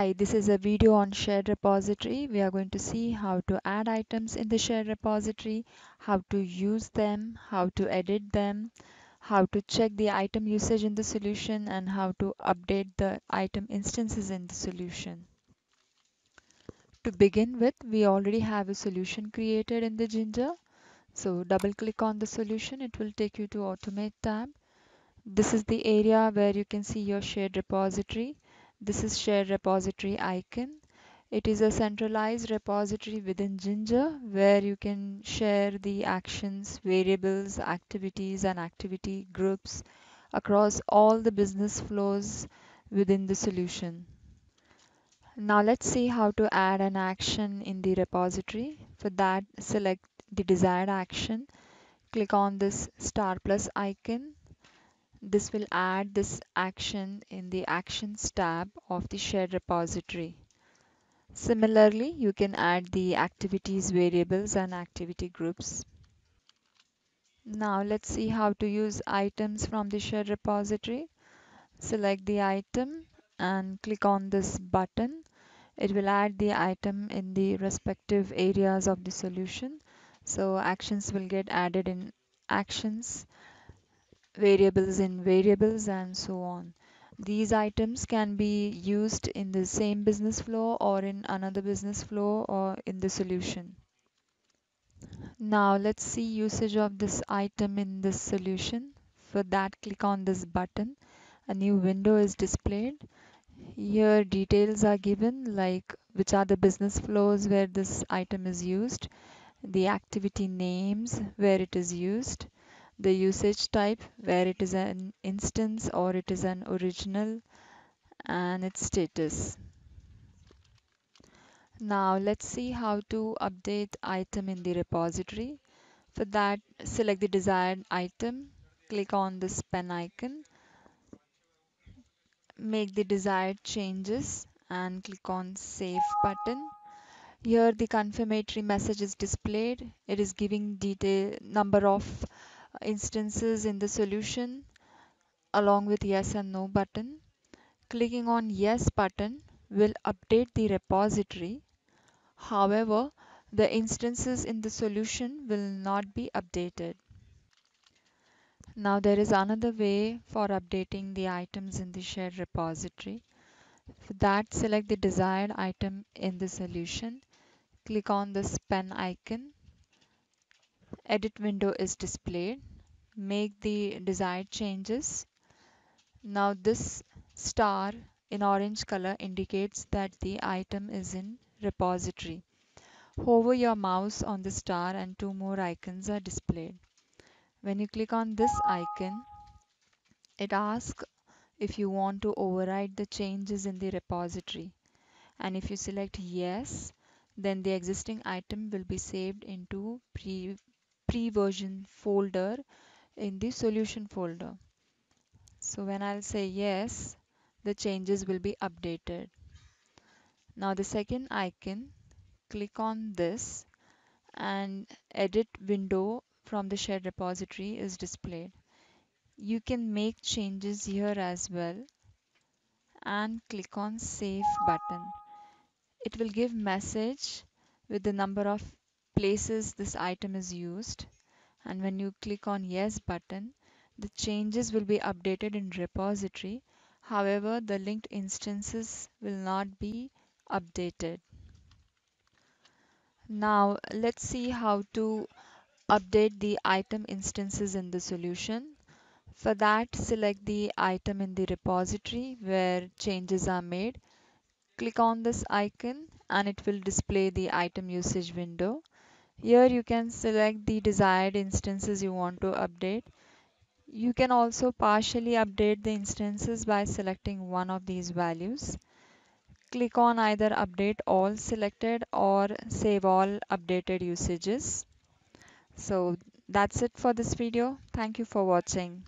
Hi, this is a video on shared repository. We are going to see how to add items in the shared repository, how to use them, how to edit them, how to check the item usage in the solution, and how to update the item instances in the solution. To begin with, we already have a solution created in the Ginger. So double click on the solution, it will take you to Automate tab. This is the area where you can see your shared repository. This is shared repository icon. It is a centralized repository within Ginger where you can share the actions, variables, activities, and activity groups across all the business flows within the solution. Now let's see how to add an action in the repository. For that, select the desired action. Click on this star plus icon this will add this action in the Actions tab of the shared repository. Similarly, you can add the activities variables and activity groups. Now let's see how to use items from the shared repository. Select the item and click on this button. It will add the item in the respective areas of the solution. So actions will get added in actions variables in variables and so on. These items can be used in the same business flow or in another business flow or in the solution. Now let's see usage of this item in this solution. For that click on this button. A new window is displayed. Here details are given like which are the business flows where this item is used, the activity names where it is used, the usage type where it is an instance or it is an original and its status. Now let's see how to update item in the repository. For that select the desired item, click on this pen icon, make the desired changes and click on save button. Here the confirmatory message is displayed. It is giving detail number of instances in the solution along with yes and no button. Clicking on yes button will update the repository. However, the instances in the solution will not be updated. Now there is another way for updating the items in the shared repository. For that, select the desired item in the solution. Click on this pen icon. Edit window is displayed. Make the desired changes. Now this star in orange color indicates that the item is in repository. Hover your mouse on the star and two more icons are displayed. When you click on this icon, it asks if you want to override the changes in the repository. And if you select yes, then the existing item will be saved into pre, pre-version folder in the solution folder. So when I'll say yes, the changes will be updated. Now the second icon, click on this and edit window from the shared repository is displayed. You can make changes here as well and click on save button. It will give message with the number of places this item is used. And when you click on yes button the changes will be updated in repository. However the linked instances will not be updated. Now let's see how to update the item instances in the solution. For that select the item in the repository where changes are made. Click on this icon and it will display the item usage window here you can select the desired instances you want to update. You can also partially update the instances by selecting one of these values. Click on either update all selected or save all updated usages. So that's it for this video. Thank you for watching.